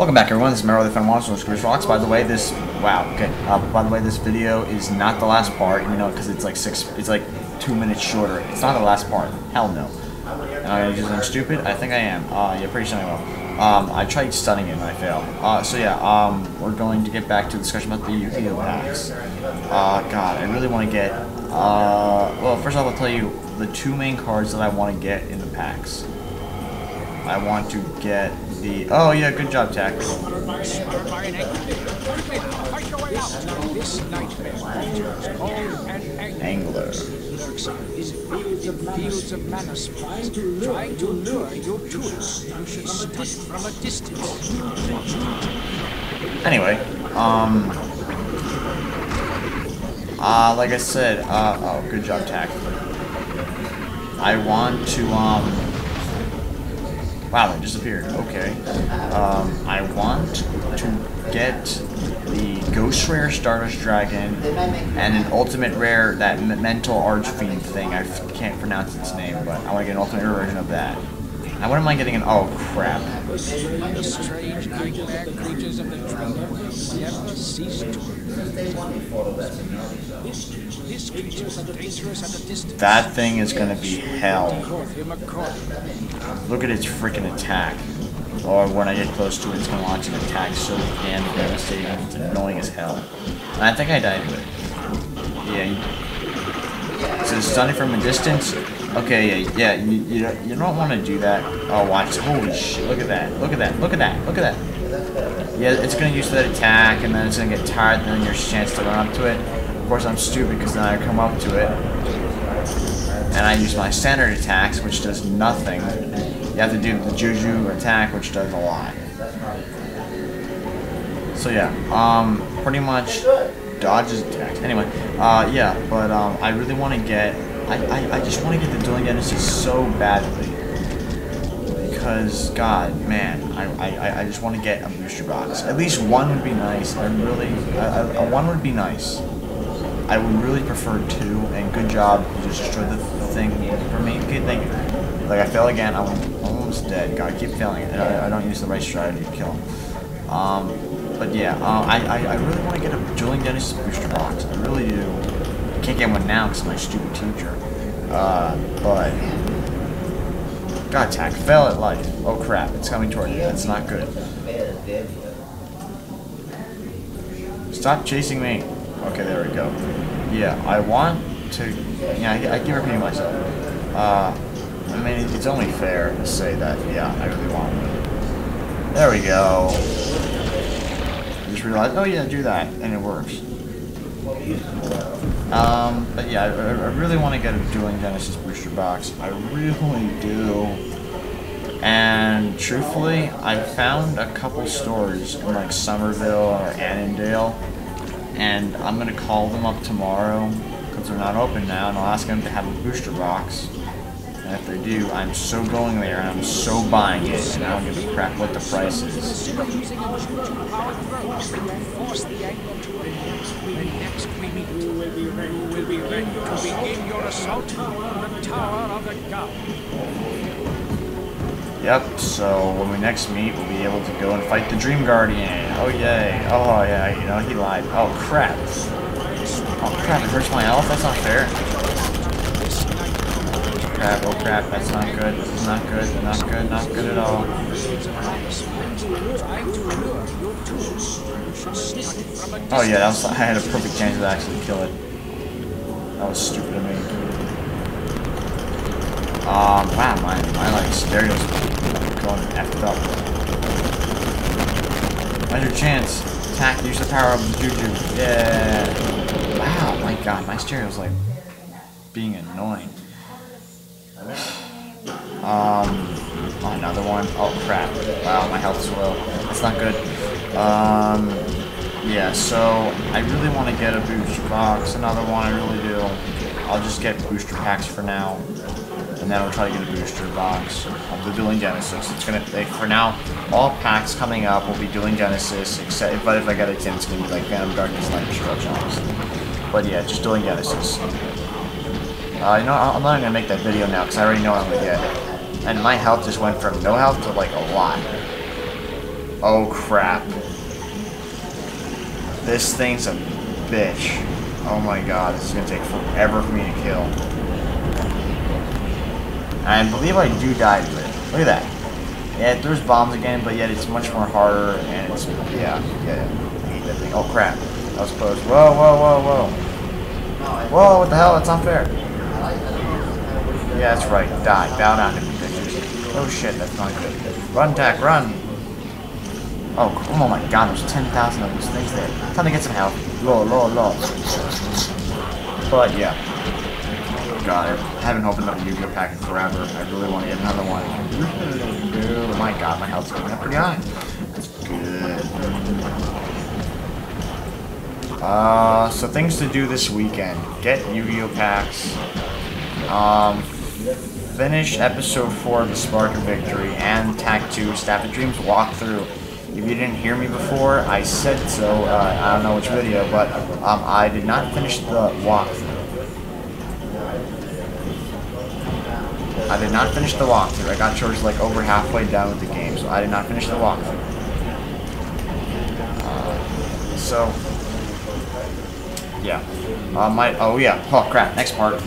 Welcome back everyone, this is Merrill the Fun Monster Grievous Rocks. By the way, this, wow, okay, uh, by the way, this video is not the last part, you know, because it's like six, it's like two minutes shorter. It's not the last part, hell no. Am I because I'm stupid? I think I am. Uh, yeah, pretty sure I will. Um, I tried stunning it and I failed. Uh, so yeah, um, we're going to get back to the discussion about the Yu-Gi-Oh packs. Uh, God, I really want to get, uh, well, first off, I'll tell you the two main cards that I want to get in the packs. I want to get the... Oh, yeah, good job, Tak. Angler. Fields of mana spies, trying to lure you to us. You should stun from a distance. Anyway, um... Uh, like I said, uh, oh, good job, Tak. I want to, um... Wow, they disappeared. Okay. Um, I want to get the Ghost Rare Stardust Dragon and an Ultimate Rare, that Mental Archfiend thing. I can't pronounce its name, but I want to get an Ultimate Rare version of that. I wouldn't mind getting an. Oh, crap. That thing is going to be hell. Look at its freaking attack. Or when I get close to it, it's to launch an attack so damn devastating. It's annoying as hell. And I think I died to it. Yeah. So stunning from a distance. Okay, yeah, yeah. You, you, don't, you don't want to do that. Oh, watch. Holy shit. Look at that. Look at that. Look at that. Look at that. Yeah, it's going to use that attack, and then it's going to get tired, and then there's a chance to run up to it. Of course, I'm stupid, because then I come up to it. And I use my standard attacks, which does nothing. You have to do the Juju attack, which does a lot. So yeah, um, pretty much dodges attacks. Anyway, uh, yeah, but um, I really want to get, I, I, I just want to get the Dueling Genesis so badly. Because, God, man, I, I, I just want to get a booster box. At least one would be nice. I really, a, a one would be nice. I would really prefer two, and good job, you just destroyed the thing for me. Okay, thank you. Like, I fell again, I'm almost dead. God, I keep failing. I, I don't use the right strategy to kill him. Um, but yeah, uh, I, I, I, really want to get a Dueling Genesis booster box. I really do. Can't get one now because my stupid teacher. Uh, but... God, Tak, fail at life. Oh crap, it's coming toward me. That's not good. Stop chasing me. Okay, there we go. Yeah, I want to... Yeah, I, I keep repeating myself. Uh, I mean, it's only fair to say that, yeah, I really want one. There we go. Just realized, oh yeah, do that, and it works. Um, but yeah, I, I really want to get a Dueling Genesis booster box. I really do. And truthfully, I found a couple stores in like Somerville or Annandale, and I'm gonna call them up tomorrow because they're not open now, and I'll ask them to have a booster box. And if they do, I'm so going there and I'm so buying it, and I don't give a crap what the price is. Yep, so when we next meet, we'll be able to go and fight the Dream Guardian. Oh, yay. Oh, yeah, you know, he lied. Oh, crap. Oh, crap, it hurts my health? That's not fair. Crap, oh crap, that's not good. Not good, not good, not good at all. Oh yeah, that was, I had a perfect chance to actually kill it. That was stupid of me. Um, wow, my, my like, stereo's going effed up. Where's your chance? Attack, use the power of Juju. Yeah. Wow, my god, my stereo's like being annoying. Um, oh, another one. Oh, crap. Wow, my health is low. That's not good. Um, yeah, so I really want to get a booster box. Another one, I really do. I'll just get booster packs for now. And then I'll try to get a booster box of the Dueling Genesis. It's gonna, like, for now, all packs coming up will be Dueling Genesis, except, but if I get a 10, it's gonna be like Phantom Darkness, Light Destruction. But yeah, just Dueling Genesis. Uh, you know, I'm not gonna make that video now because I already know what I'm gonna get. And my health just went from no health to like a lot. Oh crap. This thing's a bitch. Oh my god, this is gonna take forever for me to kill. I believe I do die to it. Look at that. Yeah, it throws bombs again, but yet it's much more harder, and it's, yeah, yeah, I hate that thing. Oh crap, that was close. Whoa, whoa, whoa, whoa. Whoa, what the hell, that's unfair. Yeah, that's right, die, bow down to me. Oh shit, that's not good. Run, Tak, run! Oh, oh my god, there's 10,000 of those things there. Time to get some help. Lol, lol, lol. But yeah. God, I haven't opened up a Yu-Gi-Oh pack in forever. I really want to get another one. Oh my god, my health's going up pretty high. That's good. Uh, so things to do this weekend. Get Yu-Gi-Oh packs. Um, finish episode 4 of the Spark of Victory and Tak 2 Staff of Dreams walkthrough. If you didn't hear me before, I said so. Uh, I don't know which video, but um, I did not finish the walkthrough. I did not finish the walkthrough. I got towards like over halfway done with the game, so I did not finish the walkthrough. Uh, so, yeah. Uh, my oh yeah. Oh crap. Next part.